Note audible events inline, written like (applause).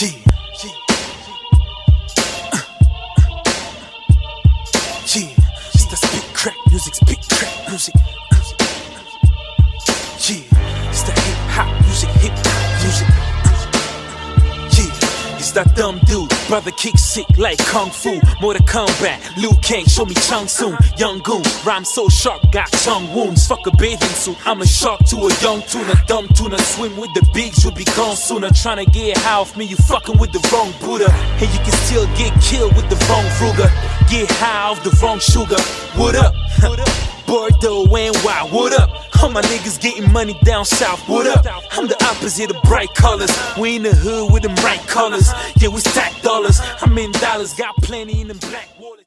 Yeah. Yeah. Uh, uh, yeah. It's the spit crack music, spit crack music. That dumb dude. Brother kick sick like Kung Fu. Mortal Kombat, Liu Kang, show me Shang Tsung. Young Goon, rhyme so sharp, got tongue wounds. Fuck a bathing suit. I'm a shark to a young tuna. Dumb tuna, swim with the bigs, you'll be gone sooner. Tryna get high off me, you fucking with the wrong Buddha. And you can still get killed with the wrong Ruger. Get high off the wrong sugar. What up? (laughs) Bordeaux and why? What up? All my niggas getting money down south. What up? I'm the opposite of bright colors. We in the hood with them bright colors. Yeah, we stack dollars. I'm in dollars. Got plenty in them black waters.